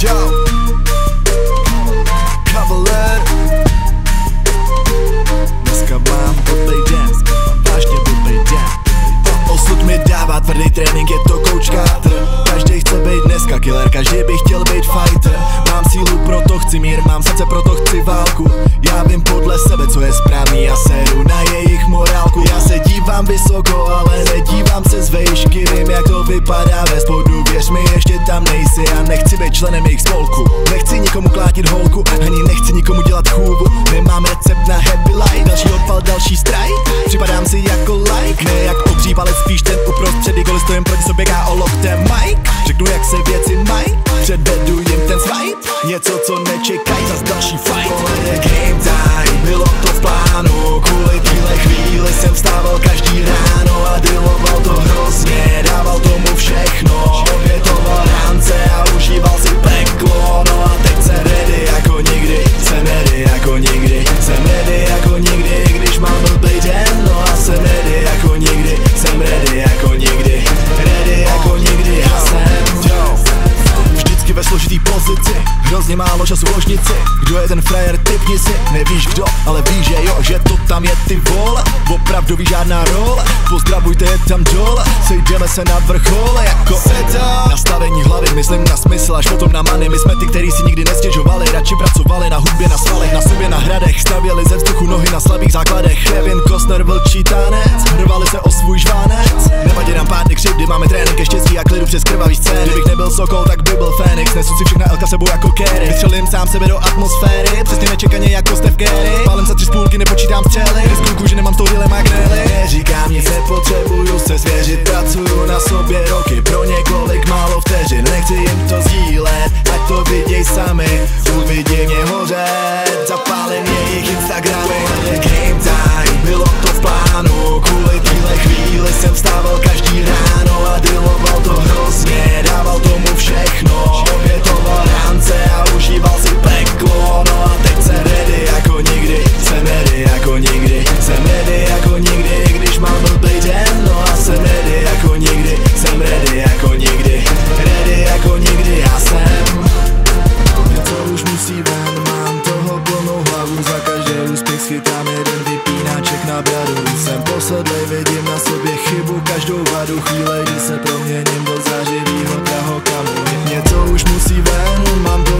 Yo. Cavalier Dneska mám blbej den. Vážně blbej den. Osud mi dává tvrdý trénink, je to Carter Každý chce být dneska killer, každý by chtěl být fighter. Mám sílu, proto chci mír, mám srdce, proto chci válku. Já vím podle sebe, co je správný a seru na jejich morálku. Já se dívám vysoko, ale nedívám se z vejšky Vím, jak to vypadá ve spodu, věř mi, ještě tam nejsi A nechci být členem jejich spolku. Nechci nikomu klátit holku, ani nechci nikomu dělat chůvu. Nemám recept na happy life, další odpal, další strike. Připadám si jako like, ne jak obří palec, spíš ten uprostřed Kdykoliv stojím proti sobě, o loktem Mike Řeknu, jak se věci mají, předvedu jim ten swipe. Něco, co nečekají, zas další fight Hrozně málo času ložnici. Kdo je ten frajer, typni si. Nevíš kdo, ale víš, že jo Že to tam je ty vole. Opravdu ví žádná role. Pozdravujte je tam dole. Sejdeme se na vrchole jako Seta Nastavení hlavy, myslím na smysl Až potom na many. My jsme ty, který si nikdy nestěžovali. Radši pracovali na hudbě, na svalech Na sobě, na hradech. Stavěli ze vzduchu nohy na slabých základech. Kevin Costner, vlčí tanec. Hrvali se o svůj žvánec. Nevadí nám pár dny křivdy Máme trénink ke štěstí a klidu přes krvavý scény. Kdybych nebyl Sokol, tak byl Fénix Nesu si všechna Elka sebou jako Kerry. Vystřelím sám sebe do atmosféry. Přesně nečekaně jako Steph Curry. Palem za tři spůlky, nepočítám střely. Riskuju kůži, nemám s tou dílem magnély Neříkám nic, nepotřebuju se svěřit Pracuju na sobě roky, vidím na sobě chybu Každou vadu chvíle, kdy se proměním do zářivýho drahokamu Něco už musí ven, mám to